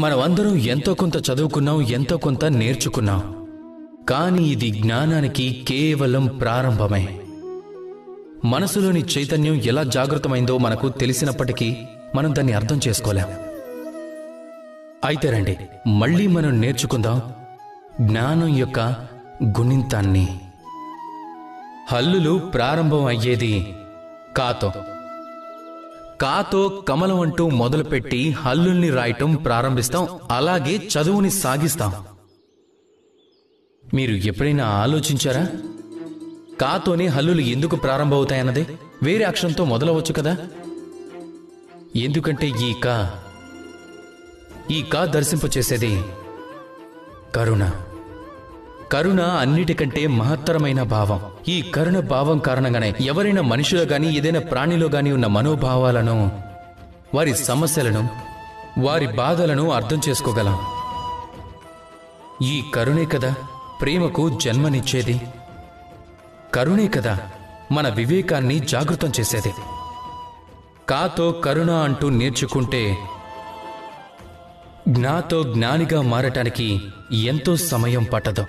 మనం అందరం ఎంతో కొంత చదువుకున్నాం ఎంతో కొంత నేర్చుకున్నాం. కానీ ఇది జ్ఞానానికి కేవలం ప్రారంభమే. మనసులోని చైతన్యం ఎలా జాగృతమైందో మనకు తెలిసినప్పటికీ మనం దాన్ని అర్థం చేసుకోలేం. అయితే రండి మళ్ళీ మనం నేర్చుకుందాం జ్ఞానం యొక్క గుణింతాన్ని. హల్లులు ప్రారంభం అయ్యేది కాతో. కాతో కమలం అంటూ మొదలుపెట్టి హల్లుల్ని రాయటం ప్రారంభిస్తాం అలాగే చదువుని సాగిస్తాం. మీరు ఎప్పుడైనా ఆలోచించారా? కాతోనే హల్లులు ఎందుకు ప్రారంభమవుతాయన్నదే? వేరే అక్షరంతో మొదలవచ్చు కదా? ఎందుకంటే ఈ కా ఈ కా దర్శింపచేసేది కరుణ. కరుణ అన్నిటికంటే మహత్తరమైన భావం. ఈ కరుణ భావం కారణంగానే ఎవరైనా మనిషిలో గాని ఏదైనా ప్రాణిలో గాని ఉన్న మనోభావాలను వారి సమస్యలను వారి బాధలను అర్థం చేసుకోగలం. ఈ కరుణే కదా ప్రేమకు జన్మనిచ్చేది. కరుణే కదా మన వివేకాన్ని జాగృతం చేసేది. కాతో కరుణ అంటూ నేర్చుకుంటే జ్ఞాతో జ్ఞానిగా మారటానికి ఎంతో సమయం పట్టదు.